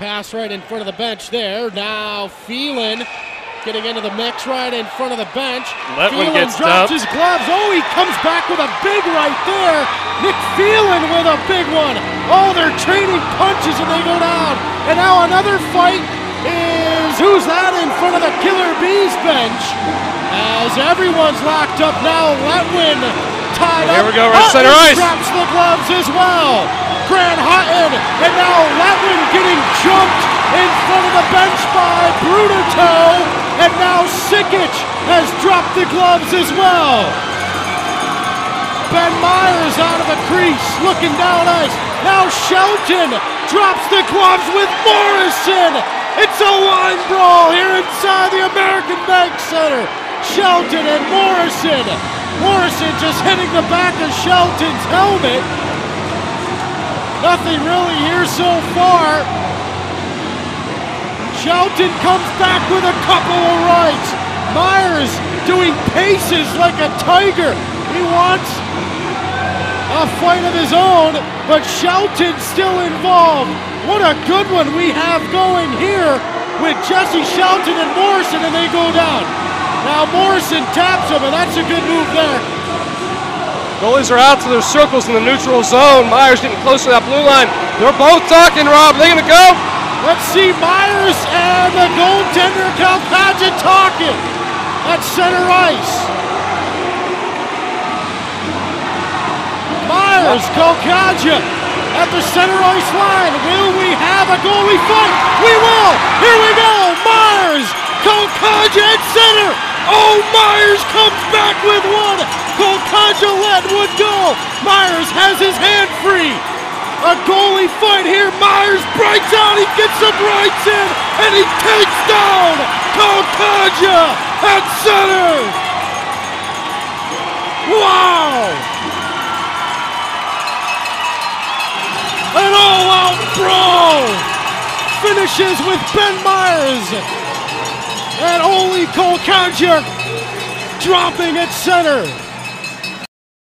pass right in front of the bench there. Now Felan getting into the mix right in front of the bench. Letwin Felan drops his gloves. Oh, he comes back with a big right there. Nick Felan with a big one. Oh, they're trading punches and they go down. And now another fight is who's that in front of the Killer Bees bench? As everyone's locked up now, Letwin tied Here up. we go, right Hutton center ice. drops the gloves as well. Grant Hutton, and now Letwin getting jumped in front of the bench by Bruneteau, and now Sikich has dropped the gloves as well. Ben Myers out of the crease, looking down ice. Now Shelton drops the gloves with Morrison. It's a line brawl here inside the American Bank Center. Shelton and Morrison. Morrison just hitting the back of Shelton's helmet. Nothing really here so far. Shelton comes back with a couple of rights. Myers doing paces like a tiger. He wants a fight of his own, but Shelton still involved. What a good one we have going here with Jesse Shelton and Morrison, and they go down. Now Morrison taps him, and that's a good move there. Goalies are out to their circles in the neutral zone. Myers getting close to that blue line. They're both talking, Rob. Are they going to go? Let's see Myers and the goaltender Kalkaja talking at center ice. Myers, Kalkaja at the center ice line. Will we have a goalie fight? We will. Here we go. Myers, Kalkaja at center. Myers comes back with one. Let one go. Myers has his hand free. A goalie fight here. Myers breaks out. He gets some rights in, and he takes down Kalkaja at center. Wow! An all-out brawl finishes with Ben Myers and Olli Kalkaja dropping at center.